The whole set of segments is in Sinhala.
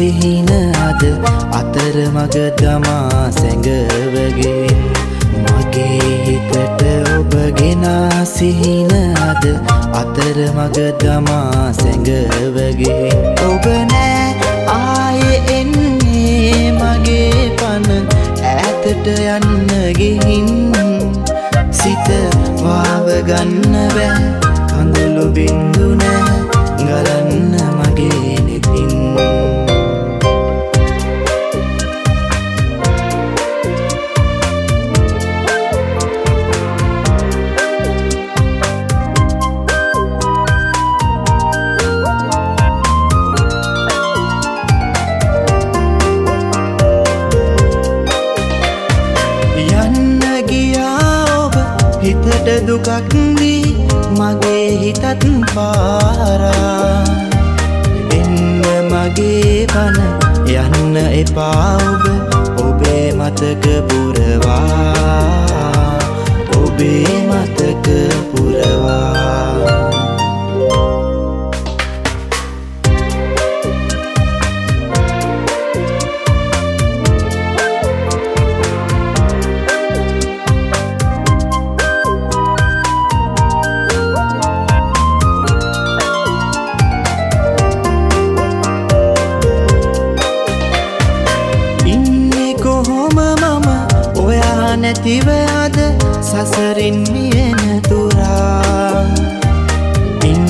සිහින අද අතර මග දමා සැඟවගේ. මගේ හිතට ඔබ ගෙනා සිහින අද අතර මග දමා සැඟවගේ. ඔබ නෑ ආයෙ එන්නේ මගේ පන. ඈතට යන්න ගිහින් සිත වාවගන්න බෑ. කඳුළු බින්දු නෑ ගලන්න දුකක් දී මගේ හිතත් පාරා. එන්න මගේ පන යන්න එපා ඔබ. ඔබේ මතක නැතිව අද සසරින් මියෙන තුරා ඉන්න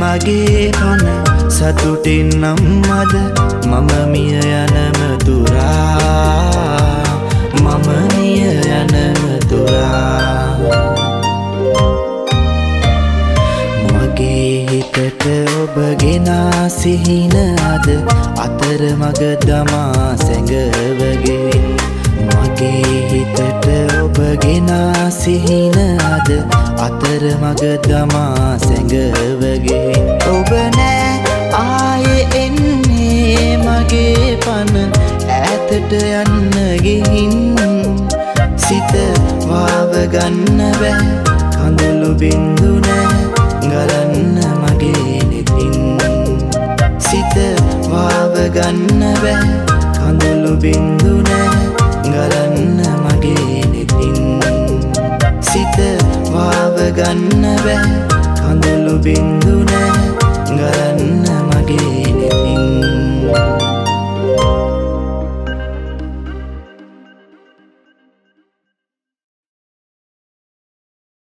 මගේ පන සතුටින් නම් අද මම මිය යනම තුරා මම මිය යනම තුරා මගේ හිතට ඔබ ගෙනා සිහින අද අතර මග දමා සැඟවගේ. මගේ හිතට ඔබ ගෙනා සිහින අද අතර මග දමා සැඟවගේ. ඔබ නෑ ආයෙ එන්නේ මගේ පන ඈතට යන්න ගිහින්. සිත වාවගන්න බෑ කඳුළු බින්දු නෑ ගලන්න මගේ නෙතින්. සිත වාවගන්න බෑ කඳුළු බින්දු නෑ බෑ